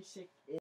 Basic.